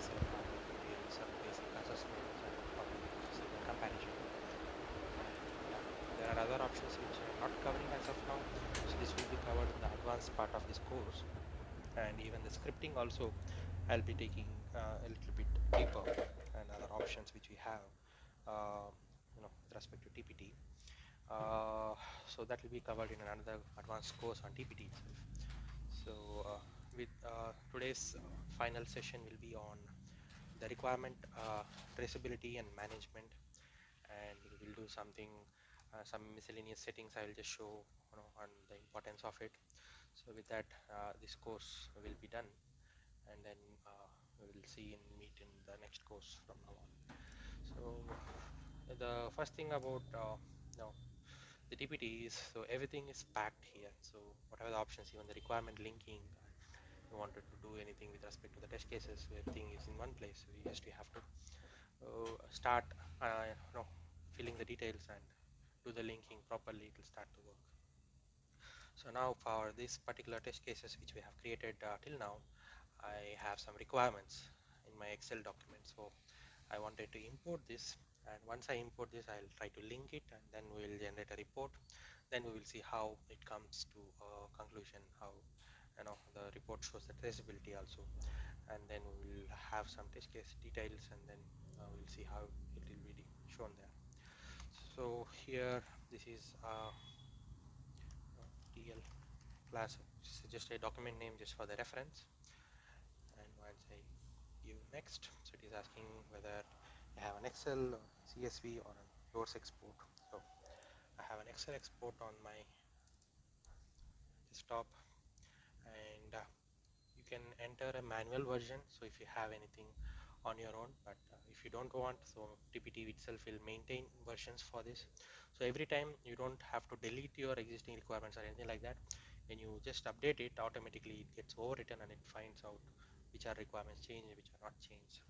some basic. There are other options which I'm not covering as of now. So this will be covered in the advanced part of this course. And even the scripting also I'll be taking uh, a little bit deeper and other options which we have uh, you know with respect to TPT. Uh, so that will be covered in another advanced course on TPT itself. So uh, with uh, today's final session will be on the requirement uh, traceability and management. And we will do something uh, some miscellaneous settings I will just show you know on the importance of it. So with that uh, this course will be done. And then uh, we will see and meet in the next course from now on. So the first thing about uh, now the TPT is so everything is packed here. So whatever the options even the requirement linking you wanted to do anything with respect to the test cases everything is in one place we just have to uh, start uh, you know filling the details and do the linking properly it will start to work. So now for this particular test cases which we have created uh, till now I have some requirements in my excel document. So I wanted to import this and once I import this I'll try to link it and then we'll generate a report. Then we will see how it comes to a conclusion how you know the report shows the traceability also. And then we will have some test case details and then uh, we'll see how it will be shown there. So here this is uh, TL class it's just a document name just for the reference. And once I give next so it is asking whether I have an Excel CSV or a source export. So I have an Excel export on my desktop can enter a manual version so if you have anything on your own but uh, if you don't want so TPT itself will maintain versions for this. So every time you don't have to delete your existing requirements or anything like that when you just update it automatically it gets overwritten and it finds out which are requirements changed which are not changed.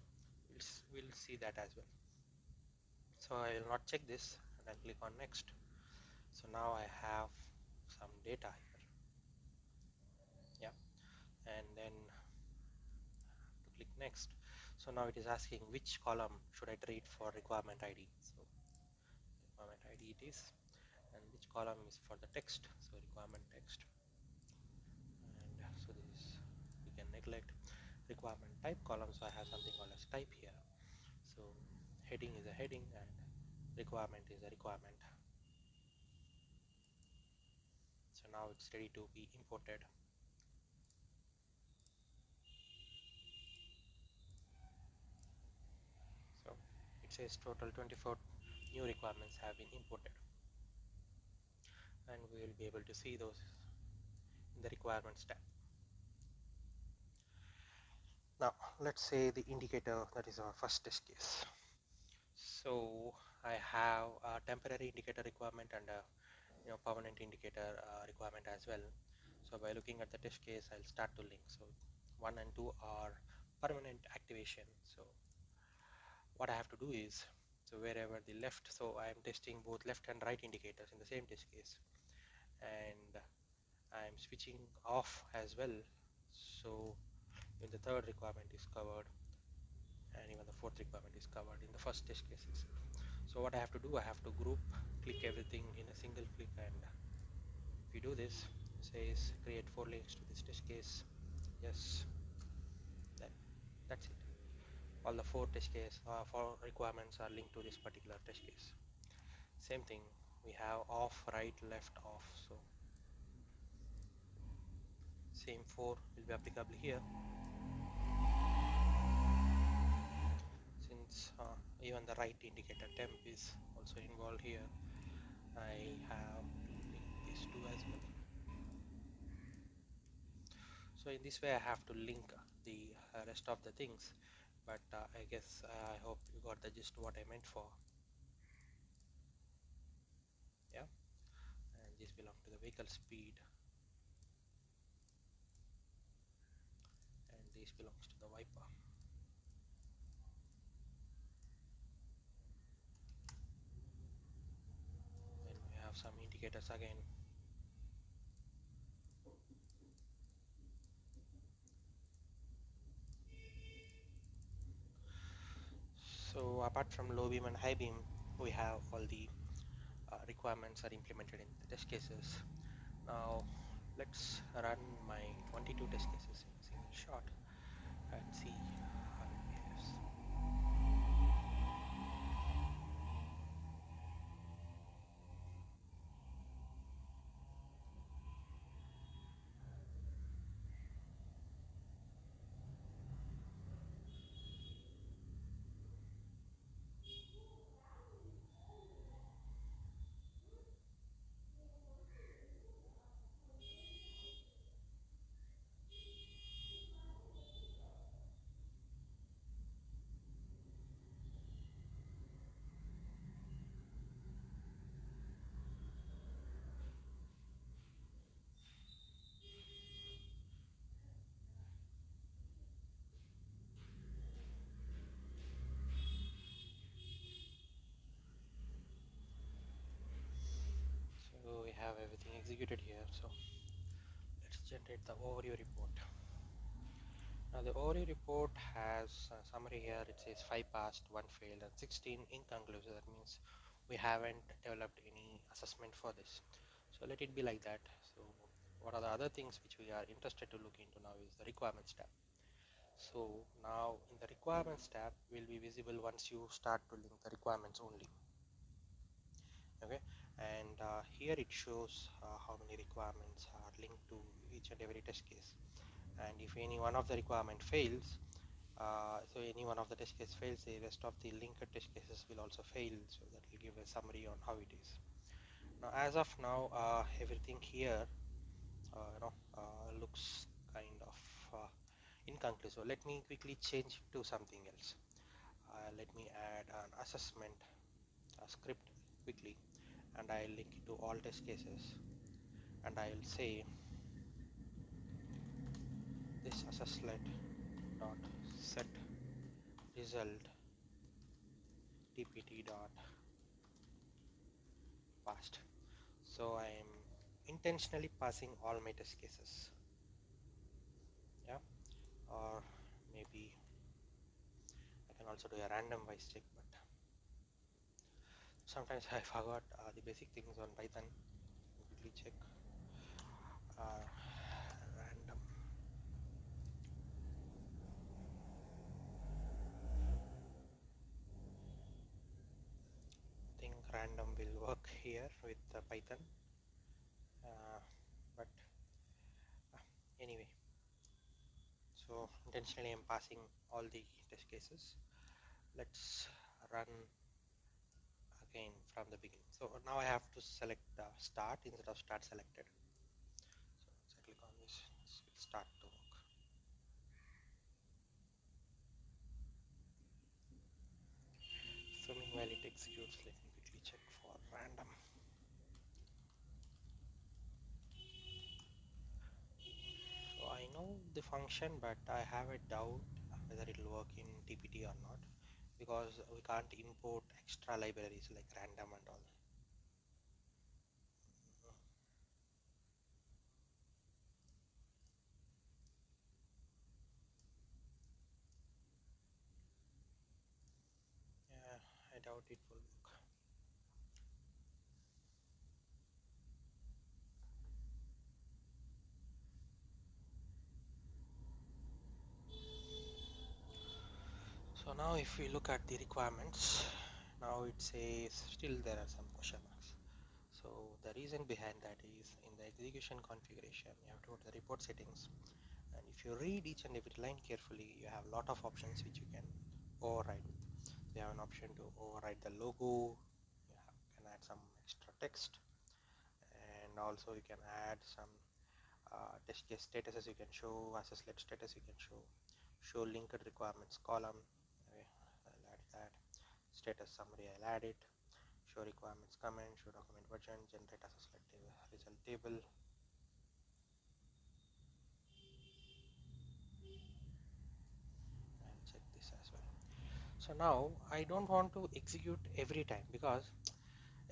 We'll, we'll see that as well. So I will not check this and I click on next. So now I have some data and then click next. So now it is asking which column should I treat for requirement ID so requirement ID it is and which column is for the text. So requirement text. And so this we can neglect requirement type column. So I have something called as type here. So heading is a heading and requirement is a requirement. So now it's ready to be imported says total 24 new requirements have been imported. And we will be able to see those in the requirements tab. Now let's say the indicator that is our first test case. So I have a temporary indicator requirement and a you know permanent indicator uh, requirement as well. So by looking at the test case I'll start to link. So one and two are permanent activation. So what I have to do is so wherever the left so I am testing both left and right indicators in the same test case. And I am switching off as well. So when the third requirement is covered and even the fourth requirement is covered in the first test cases so what I have to do I have to group click everything in a single click and if you do this. Says create four links to this test case. Yes. Then that's it all the four test case uh, four requirements are linked to this particular test case. Same thing we have off right left off so. Same four will be applicable here. Since uh, even the right indicator temp is also involved here I have linked these two as well. So in this way I have to link the rest of the things but uh, I guess uh, I hope you got the gist what I meant for. Yeah. And this belongs to the vehicle speed. And this belongs to the wiper. Then we have some indicators again So apart from low beam and high beam, we have all the uh, requirements are implemented in the test cases. Now let's run my 22 test cases in a single shot and see executed here. So let's generate the overview report. Now the overview report has a summary here. It says 5 passed, 1 failed and 16 inconclusive. That means we haven't developed any assessment for this. So let it be like that. So what are the other things which we are interested to look into now is the requirements tab. So now in the requirements tab will be visible once you start to link the requirements only okay and uh, here it shows uh, how many requirements are linked to each and every test case. And if any one of the requirement fails uh, so any one of the test case fails the rest of the linked test cases will also fail so that will give a summary on how it is. Now as of now uh, everything here uh, you know uh, looks kind of inconclusive. So let me quickly change to something else. Let me add an assessment script quickly and I'll link it to all test cases and I'll say this assesslet dot set result tpt dot passed so I am intentionally passing all my test cases. Yeah? Or maybe I can also do a random wise check sometimes I forgot uh, the basic things on Python. Quickly check. Uh, random. Think random will work here with uh, Python. But uh, anyway. So intentionally I'm passing all the test cases. Let's run again from the beginning. So now I have to select the start instead of start selected. So I click on this. It start to work. So meanwhile it executes let me quickly check for random. So I know the function but I have a doubt whether it will work in TPT or not because we can't import extra libraries like random and all yeah I doubt it will work. So now if we look at the requirements now it says still there are some question marks. So the reason behind that is in the execution configuration you have to go to the report settings. And if you read each and every line carefully you have a lot of options which you can override. You have an option to override the logo you have, can add some extra text. And also you can add some uh, test case statuses you can show assesslet status you can show show linked requirements column status summary I'll add it. Show requirements comment show document version generate as a select result table. And check this as well. So now I don't want to execute every time because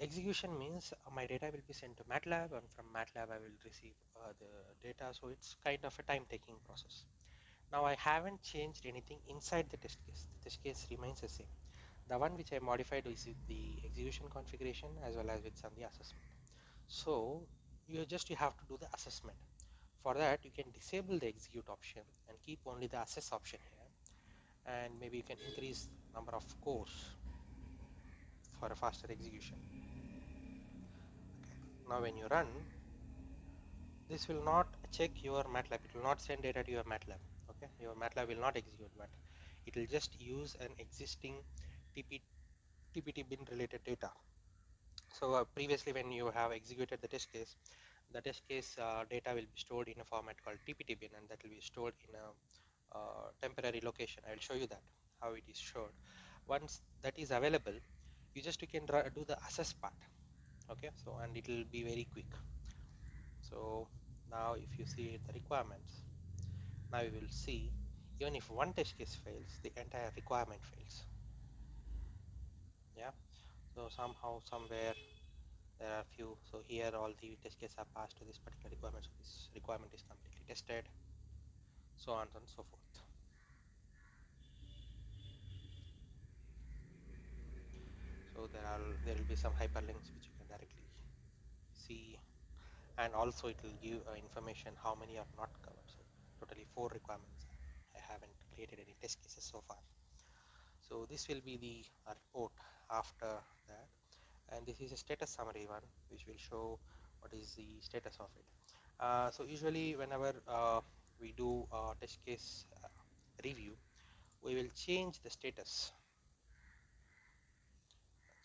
execution means my data will be sent to MATLAB and from MATLAB I will receive uh, the data. So it's kind of a time taking process. Now I haven't changed anything inside the test case. The test case remains the same the one which I modified is the execution configuration as well as with some the assessment. So you just you have to do the assessment. For that you can disable the execute option and keep only the assess option here. And maybe you can increase number of cores for a faster execution. Okay. now when you run this will not check your MATLAB. It will not send data to your MATLAB. Okay? Your MATLAB will not execute but it will just use an existing TP, TPT bin related data. So uh, previously when you have executed the test case the test case uh, data will be stored in a format called TPT bin and that will be stored in a uh, temporary location. I will show you that how it is stored. Once that is available you just you can do the assess part okay? So and it will be very quick. So now if you see the requirements now you will see even if one test case fails the entire requirement fails yeah. So somehow somewhere there are few. So here all the test cases are passed to this particular requirement. So this requirement is completely tested. So on and so forth. So there are there will be some hyperlinks which you can directly see. And also it will give uh, information how many are not covered. So totally four requirements I haven't created any test cases so far. So this will be the report after that. And this is a status summary one which will show what is the status of it. Uh, so usually whenever uh, we do a test case uh, review we will change the status.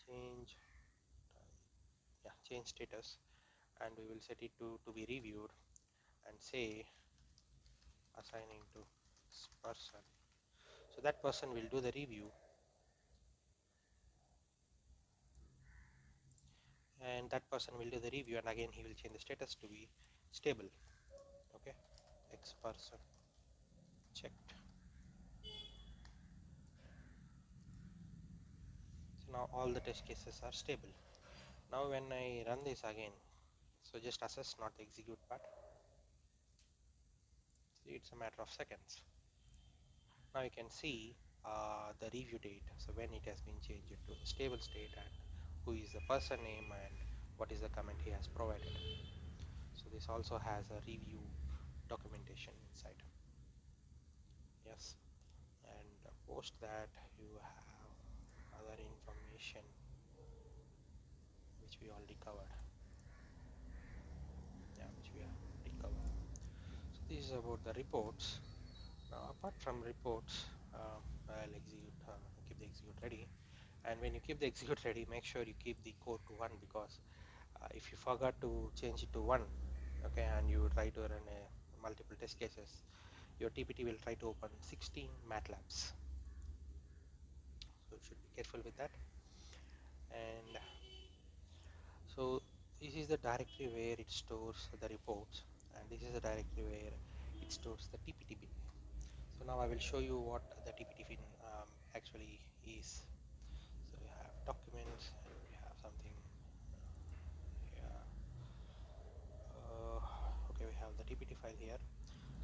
Change yeah change status. And we will set it to to be reviewed and say assigning to person. So that person will do the review and that person will do the review and again he will change the status to be stable. Okay? X person. Checked. So now all the test cases are stable. Now when I run this again so just assess not execute part. See it's a matter of seconds. Now you can see uh, the review date. So when it has been changed to stable state and who is the person name and what is the comment he has provided. So this also has a review documentation inside. Yes. And post that you have other information which we already covered. Yeah which we have already covered. So this is about the reports. Now apart from reports uh, I'll execute uh, keep the execute ready and when you keep the execute ready make sure you keep the code to 1 because uh, if you forgot to change it to 1 okay and you try to run a multiple test cases your TPT will try to open 16 MATLABs. So you should be careful with that. And so this is the directory where it stores the reports and this is the directory where it stores the TPT bin so now I will show you what the TPT bin um, actually is documents and we have something yeah. Uh, okay we have the TPT file here.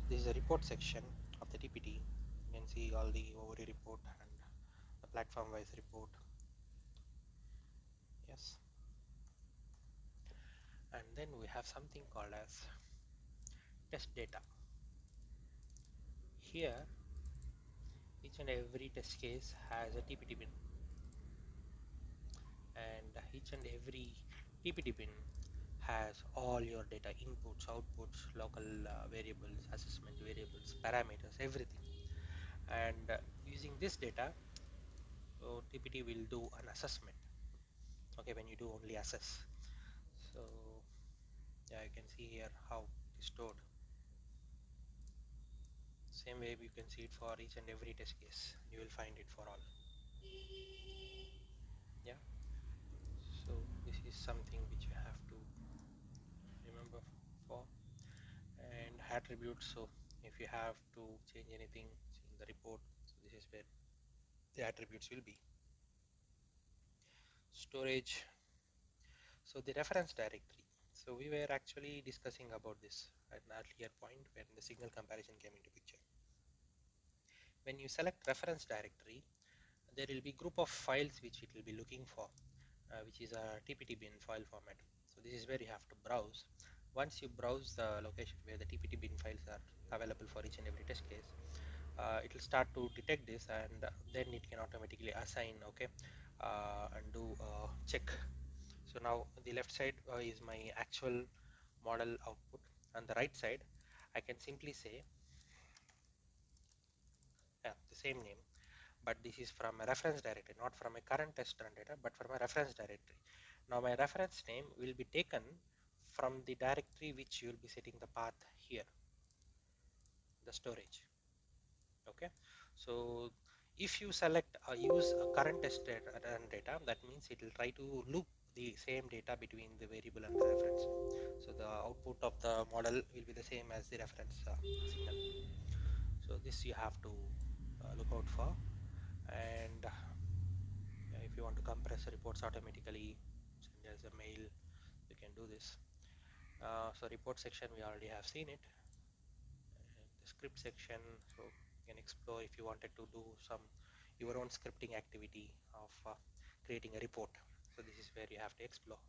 This is the report section of the TPT you can see all the overview report and the platform wise report. Yes. And then we have something called as test data. Here each and every test case has a TPT bin and each and every TPT bin has all your data inputs, outputs, local uh, variables, assessment variables, parameters, everything. And uh, using this data, so TPT will do an assessment. Okay, when you do only assess. So yeah, you can see here how it is stored. Same way you can see it for each and every test case. You will find it for all. This is something which you have to remember for and attributes so if you have to change anything in the report so this is where the attributes will be. Storage. So the reference directory. So we were actually discussing about this at an earlier point when the signal comparison came into picture. When you select reference directory there will be group of files which it will be looking for which is a tpt bin file format. So this is where you have to browse. Once you browse the location where the tpt bin files are available for each and every test case uh, it will start to detect this and then it can automatically assign okay uh, and do a check. So now the left side uh, is my actual model output. On the right side I can simply say yeah, the same name but this is from a reference directory not from a current test run data but from a reference directory. Now my reference name will be taken from the directory which you will be setting the path here the storage. Okay? So if you select uh, use a current test data, run data that means it will try to loop the same data between the variable and the reference. So the output of the model will be the same as the reference uh, signal. So this you have to uh, look out for and if you want to compress reports automatically send as a mail you can do this. Uh, so report section we already have seen it. And the script section so you can explore if you wanted to do some your own scripting activity of uh, creating a report. So this is where you have to explore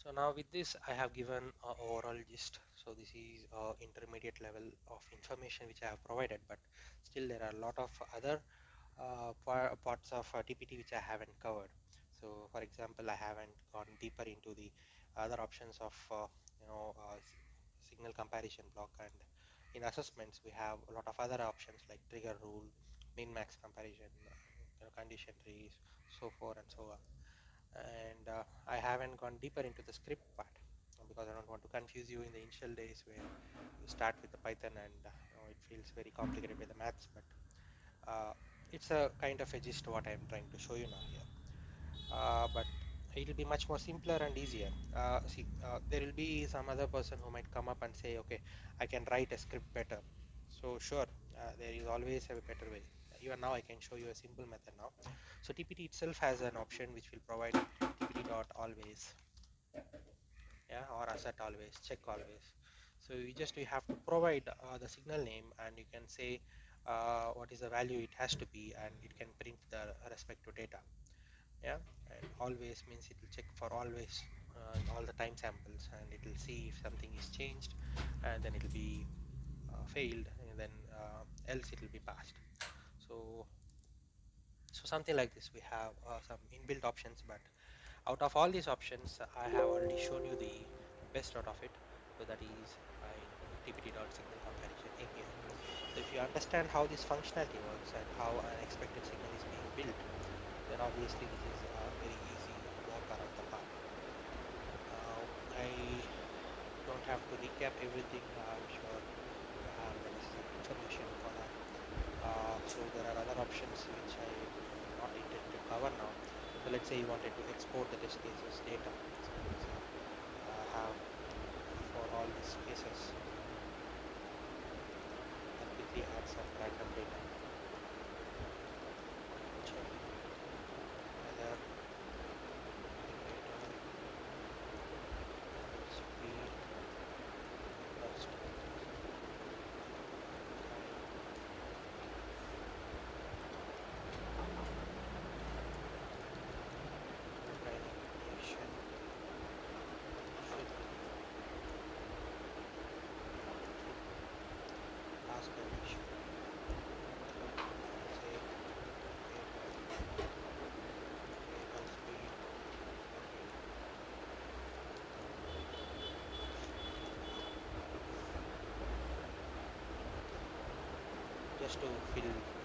so now with this I have given a overall gist. So this is intermediate level of information which I have provided but still there are a lot of other uh, parts of uh, TPT which I haven't covered. So for example I haven't gone deeper into the other options of uh, you know uh, signal comparison block and in assessments we have a lot of other options like trigger rule min max comparison you know, condition trees so forth and so on and uh, I haven't gone deeper into the script part because I don't want to confuse you in the initial days where you start with the Python and uh, you know, it feels very complicated with the maths. But uh, it's a kind of a gist what I'm trying to show you now here. Uh, but it will be much more simpler and easier. Uh, see uh, there will be some other person who might come up and say okay I can write a script better. So sure there is always a better way even now I can show you a simple method now. So TPT itself has an option which will provide TPT dot always. Yeah or asset always check always. So you just you have to provide uh, the signal name and you can say uh, what is the value it has to be and it can print the respective data. Yeah and always means it will check for always uh, all the time samples and it will see if something is changed and then it will be uh, failed and then uh, else it will be passed so so something like this we have uh, some inbuilt options but out of all these options I have already shown you the best out of it. So that is by tpt.signal comparison API so if you understand how this functionality works and how an expected signal is being built then obviously this is a very easy walk around the park uh, I don't have to recap everything. I'm sure you have the necessary information for that uh, so there are other options which I not intend to cover now. So let's say you wanted to export the test cases data. So uh, have for all these cases just to fill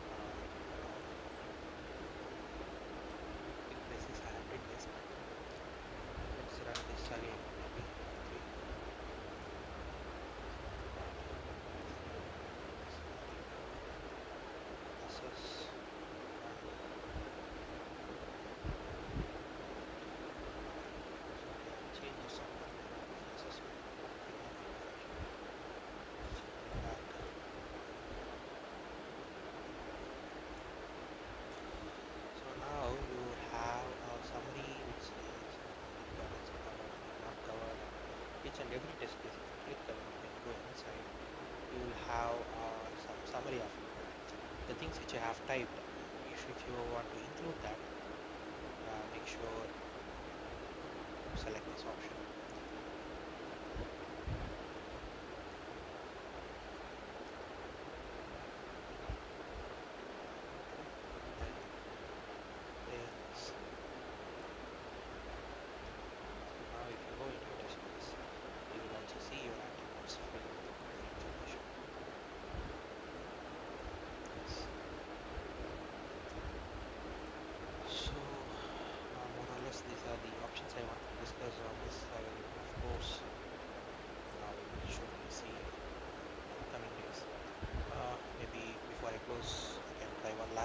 summary of the things which you have typed. If, if you want to include that uh, make sure select this option.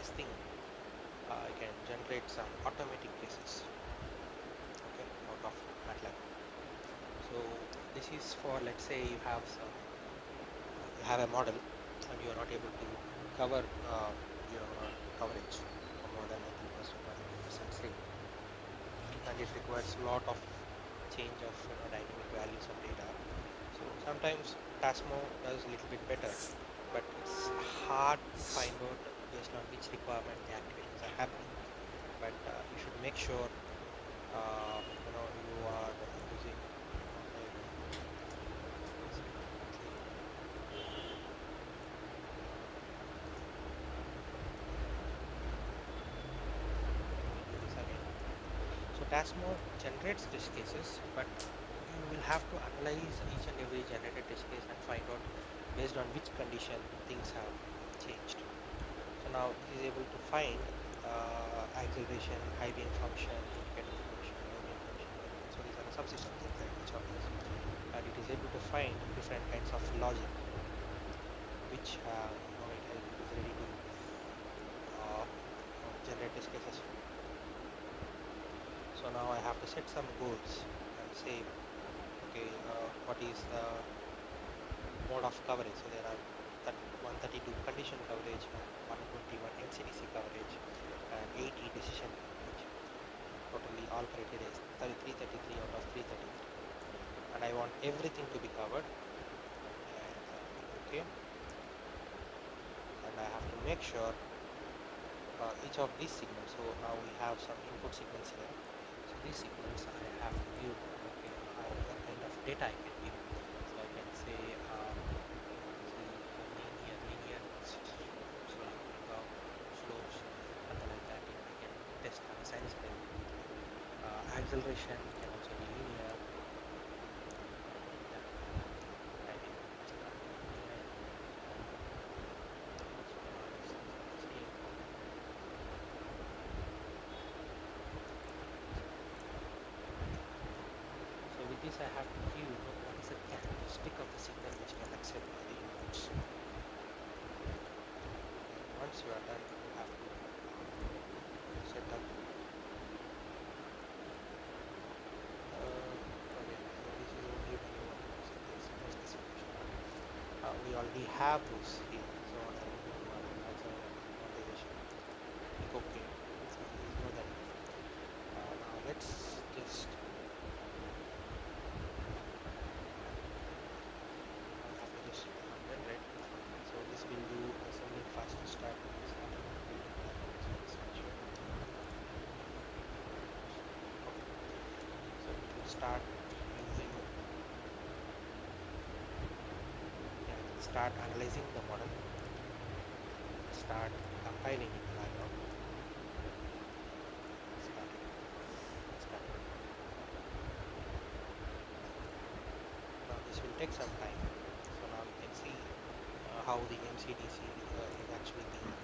Last thing. Uh, I can generate some automatic cases, okay, out of MATLAB. So this is for, let's say, you have some, you have a model, and you are not able to cover uh, your coverage for more than 90% or 90% say, and it requires a lot of change of you know, dynamic values of data. So sometimes Tasmo does a little bit better, but it's hard to find out based on which requirement the activations are happening. But uh, you should make sure uh, you know you are using. So Tasmo generates test cases, but you will have to analyze each and every generated test case and find out based on which condition things have changed. Now is able to find uh, acceleration, high beam function, indicator function, low beam function. So these are the subsystems inside each of these. And it is able to find different kinds of logic, which uh, you know, it is ready to uh, generate test cases. So now I have to set some goals and say, okay, uh, what is the mode of coverage? So there are 132 condition coverage, and 121 MCDC coverage, and 80 decision coverage. Totally all criteria is 33, 33 out of 333. And I want everything to be covered. And uh, okay. And I have to make sure uh, each of these signals So now we have some input signals here. So these signals I have to view. Okay, kind of data I can view. So I can say um, see, linear, linear, so uh, slopes, something like that. You know, I can test on a sinusoidal. Can also be linear. So with this I have to view what is the characteristic of the signal which can accept the inputs. Once you are done, you have to set up. Uh, okay, so this is only when you want to set this no specification. Uh, we already have those here, so that's a motivation. Click OK. So you know that. Uh, now let's just I have to just generate. So this will do assembly fast to start. This after building platform. So this will show. Okay. So it will start using. Yeah, it will start analyzing the model. Start compiling it. Now this will take some time. So now you can see uh, how the MCDC uh, is actually being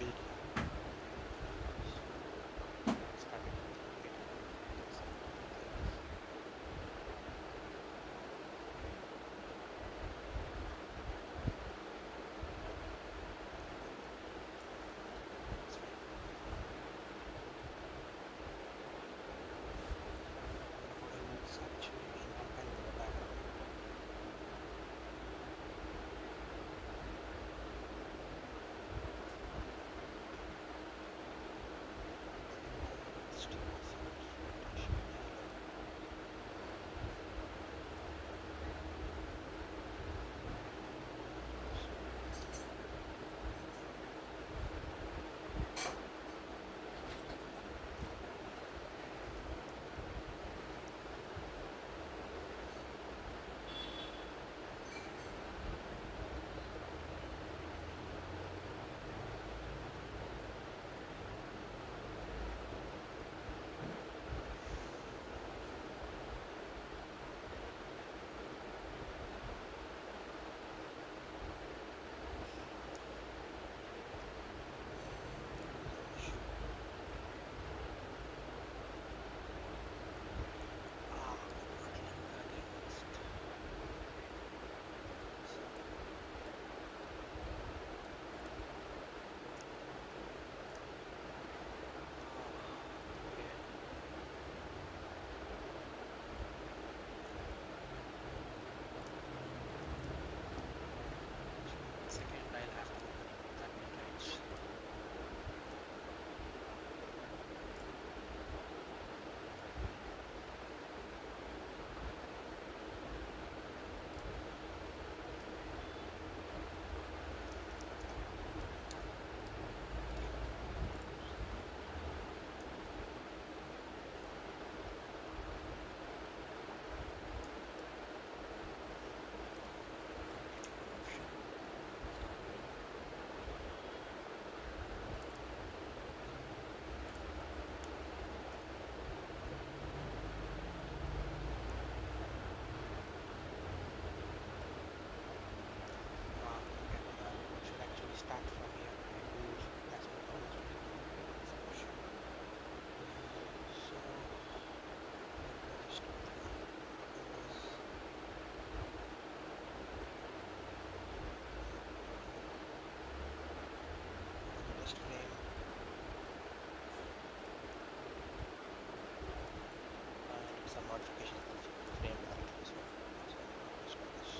modifications in the frame directly. So, so this.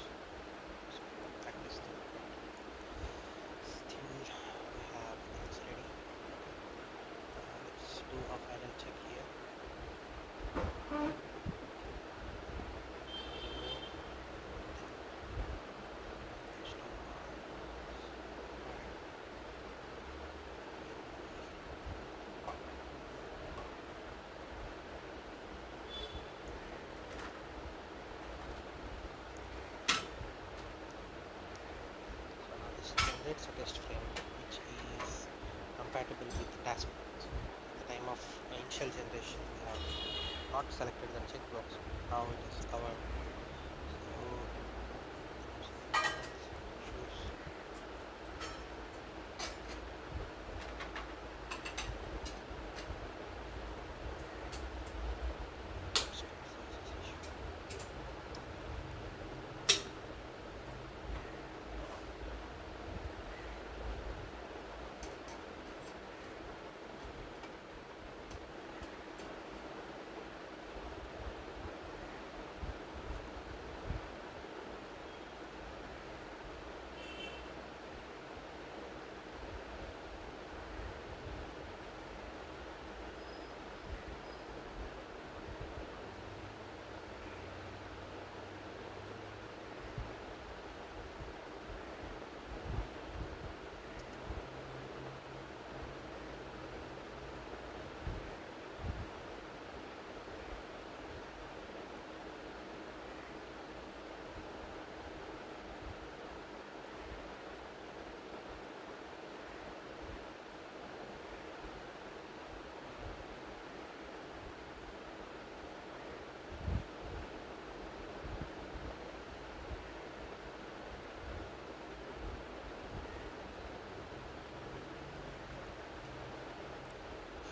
So practice the still we have things ready. Uh, let's do a final check here. Let's do, uh, alright. So now this generates a test frame which is compatible with task So at the time of initial generation we have not selected the checkbox. Now it is covered. So choose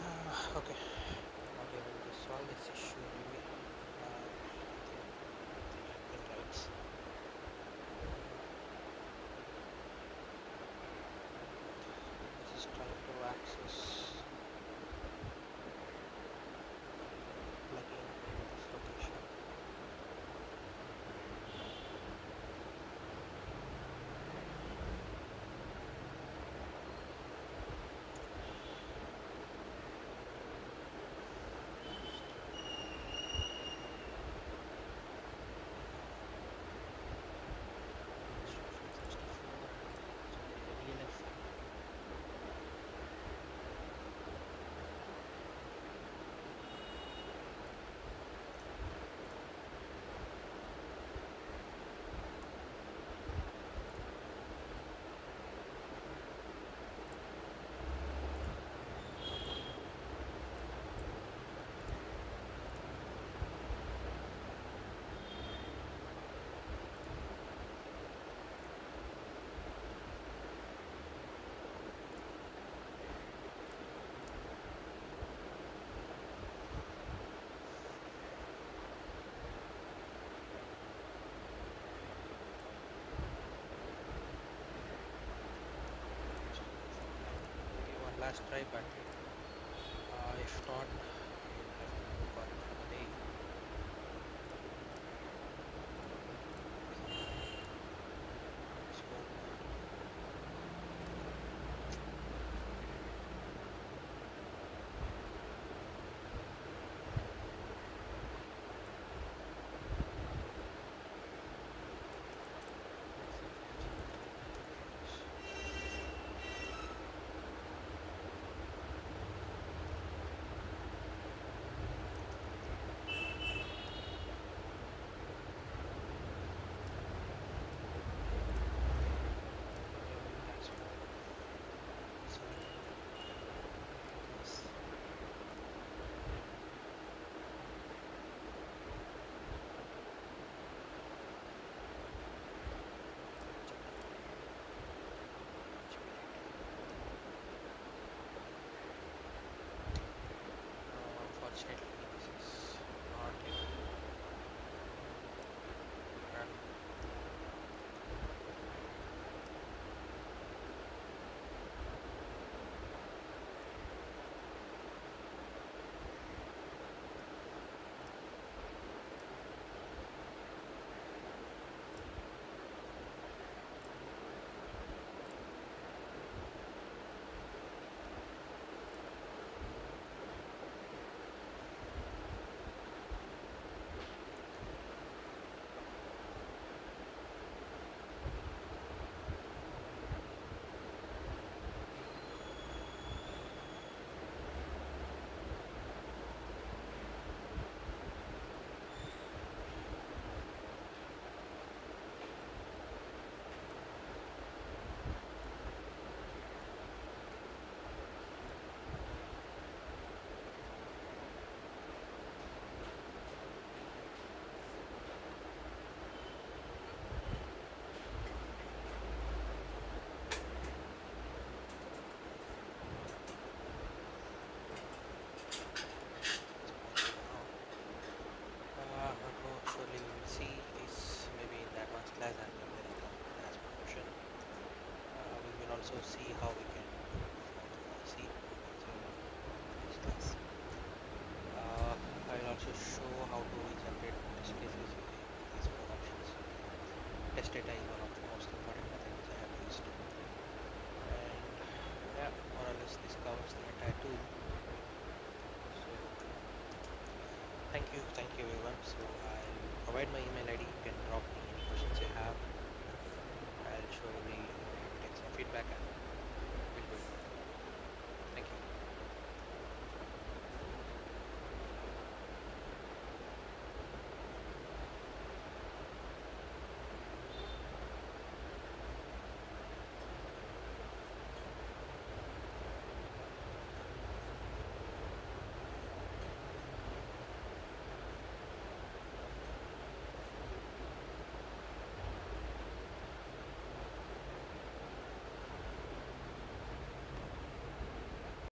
Uh, okay, not able to solve this issue anyway. Uh, the admin rights. This is trying to access plugin in this location. Instruction 64. So the DLF Last try, but uh, if not, also see how we can see so, uh, I'll also show how to generate cases using these four options. Test data is one of the most important methods I have used. And yeah, more or less this covers the entire tool. So thank you, thank you everyone. So I'll provide my email ID, you can drop me any questions you have. I'll show the feedback